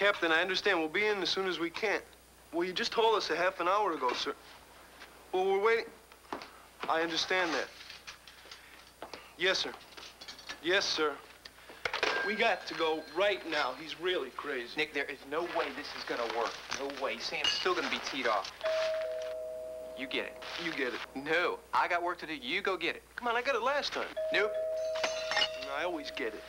Captain, I understand. We'll be in as soon as we can. Well, you just told us a half an hour ago, sir. Well, we're waiting. I understand that. Yes, sir. Yes, sir. We got to go right now. He's really crazy. Nick, there is no way this is gonna work. No way. Sam's still gonna be teed off. You get it. You get it. No, I got work to do. You go get it. Come on, I got it last time. Nope. No, I always get it.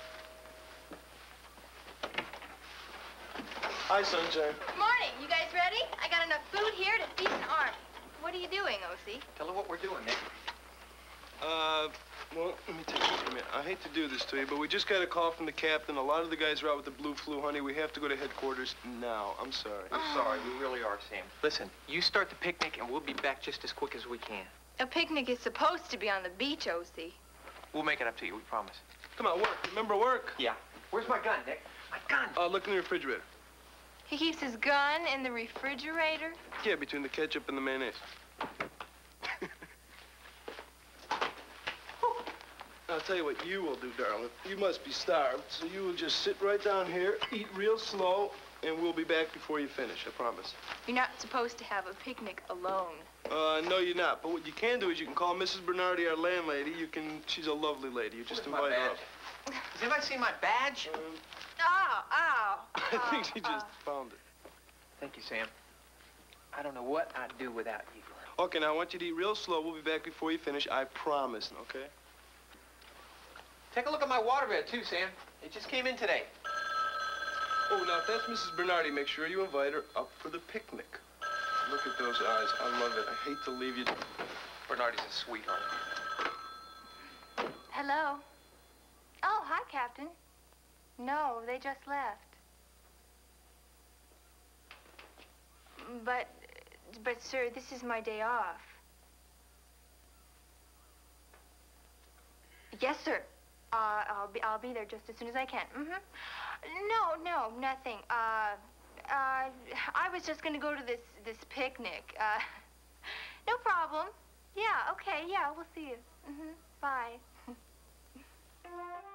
Hi, Sunshine. Morning. You guys ready? I got enough food here to feed an army. What are you doing, Ocee? Tell her what we're doing, Nick. Uh, well, let me take this a minute. I hate to do this to you, but we just got a call from the captain. A lot of the guys are out with the blue flu, honey. We have to go to headquarters now. I'm sorry. I'm sorry. We really are, Sam. Listen, you start the picnic, and we'll be back just as quick as we can. A picnic is supposed to be on the beach, Ocee We'll make it up to you. We promise. Come on, work. Remember work? Yeah. Where's my gun, Nick? My gun. Uh, look in the refrigerator. He keeps his gun in the refrigerator? Yeah, between the ketchup and the mayonnaise. I'll tell you what you will do, darling. You must be starved, so you will just sit right down here, eat real slow, and we'll be back before you finish, I promise. You're not supposed to have a picnic alone. Uh, no, you're not. But what you can do is you can call Mrs. Bernardi, our landlady. You can, she's a lovely lady. You just Where's my invite her badge? up. Has anybody seen my badge? Um, Ow, oh, ow. Oh, I think oh, she ow, just found it. Thank you, Sam. I don't know what I'd do without you. Okay, now I want you to eat real slow. We'll be back before you finish. I promise, okay? Take a look at my water waterbed, too, Sam. It just came in today. Oh, now if that's Mrs. Bernardi, make sure you invite her up for the picnic. Look at those eyes. I love it. I hate to leave you. Bernardi's a sweetheart. Hello. Oh, hi, Captain. No, they just left. But, but, sir, this is my day off. Yes, sir. Uh, I'll be, I'll be there just as soon as I can. Mm-hmm. No, no, nothing. Uh, uh, I was just gonna go to this, this picnic. Uh, no problem. Yeah, okay, yeah, we'll see you. Mm-hmm. Bye.